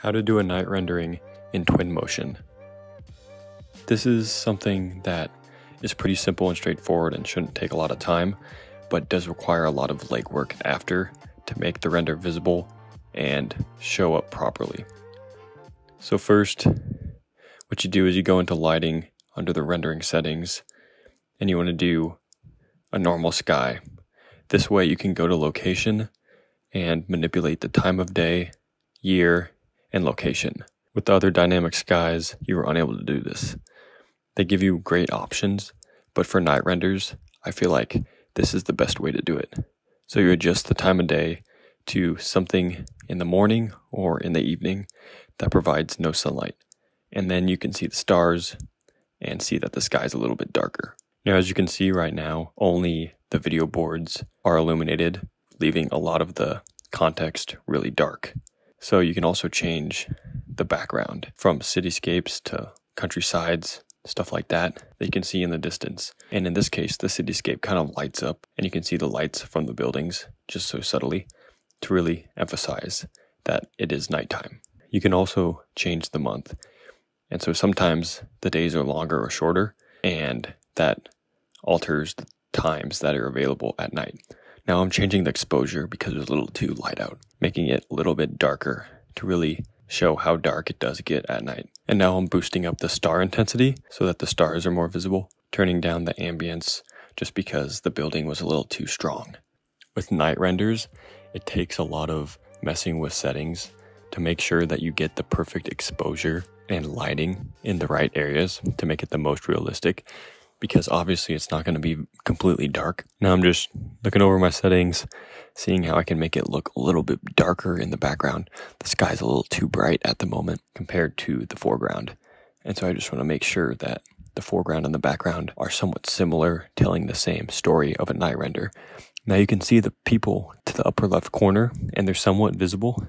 How to do a night rendering in Twinmotion. This is something that is pretty simple and straightforward and shouldn't take a lot of time, but does require a lot of legwork after to make the render visible and show up properly. So first, what you do is you go into lighting under the rendering settings and you want to do a normal sky. This way you can go to location and manipulate the time of day, year, and location. With the other dynamic skies, you are unable to do this. They give you great options, but for night renders, I feel like this is the best way to do it. So you adjust the time of day to something in the morning or in the evening that provides no sunlight. And then you can see the stars and see that the sky is a little bit darker. Now, as you can see right now, only the video boards are illuminated, leaving a lot of the context really dark. So you can also change the background from cityscapes to countrysides, stuff like that, that you can see in the distance. And in this case, the cityscape kind of lights up and you can see the lights from the buildings just so subtly to really emphasize that it is nighttime. You can also change the month. And so sometimes the days are longer or shorter, and that alters the times that are available at night. Now I'm changing the exposure because it's a little too light out, making it a little bit darker to really show how dark it does get at night. And now I'm boosting up the star intensity so that the stars are more visible, turning down the ambience just because the building was a little too strong. With night renders, it takes a lot of messing with settings to make sure that you get the perfect exposure and lighting in the right areas to make it the most realistic because obviously it's not going to be completely dark. Now I'm just looking over my settings, seeing how I can make it look a little bit darker in the background. The sky's a little too bright at the moment compared to the foreground. And so I just want to make sure that the foreground and the background are somewhat similar, telling the same story of a night render. Now you can see the people to the upper left corner and they're somewhat visible,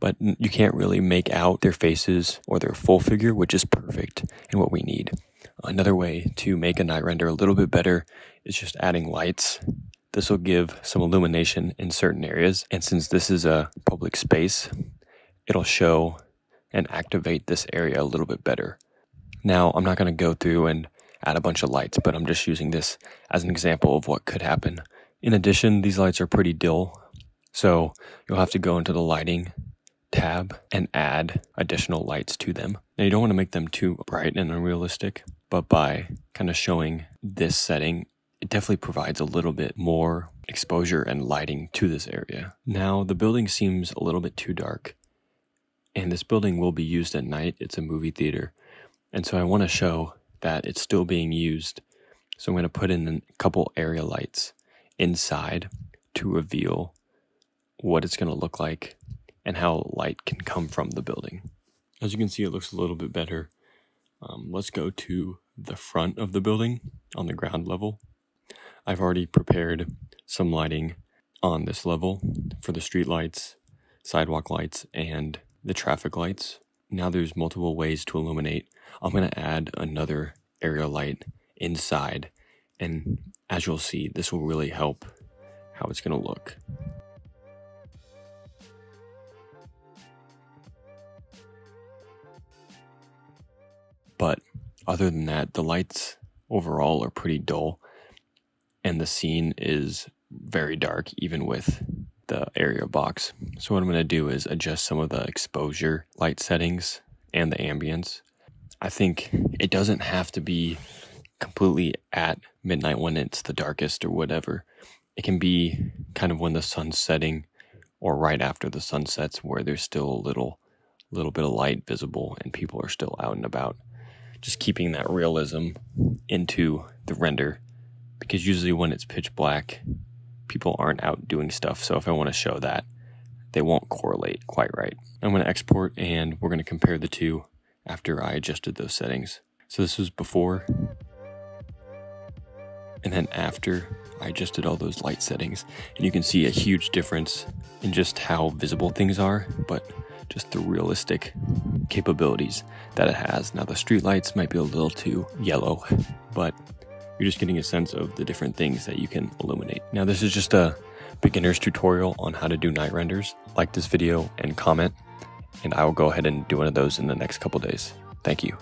but you can't really make out their faces or their full figure, which is perfect and what we need. Another way to make a night render a little bit better is just adding lights. This will give some illumination in certain areas. And since this is a public space, it'll show and activate this area a little bit better. Now, I'm not going to go through and add a bunch of lights, but I'm just using this as an example of what could happen. In addition, these lights are pretty dull, so you'll have to go into the lighting tab and add additional lights to them. Now, you don't want to make them too bright and unrealistic, but by kind of showing this setting, it definitely provides a little bit more exposure and lighting to this area. Now, the building seems a little bit too dark, and this building will be used at night. It's a movie theater, and so I want to show that it's still being used. So I'm going to put in a couple area lights inside to reveal what it's going to look like and how light can come from the building. As you can see, it looks a little bit better. Um, let's go to the front of the building on the ground level. I've already prepared some lighting on this level for the street lights, sidewalk lights, and the traffic lights. Now there's multiple ways to illuminate. I'm going to add another area light inside, and as you'll see, this will really help how it's going to look. But other than that, the lights overall are pretty dull, and the scene is very dark, even with the area box. So, what I'm going to do is adjust some of the exposure light settings and the ambience. I think it doesn't have to be completely at midnight when it's the darkest or whatever. It can be kind of when the sun's setting or right after the sun sets where there's still a little little bit of light visible and people are still out and about just keeping that realism into the render because usually when it's pitch black, people aren't out doing stuff. So if I want to show that, they won't correlate quite right. I'm going to export and we're going to compare the two after I adjusted those settings. So this was before and then after I adjusted all those light settings and you can see a huge difference in just how visible things are, but just the realistic capabilities that it has. Now, the streetlights might be a little too yellow, but you're just getting a sense of the different things that you can illuminate. Now, this is just a beginner's tutorial on how to do night renders. Like this video and comment, and I will go ahead and do one of those in the next couple days. Thank you.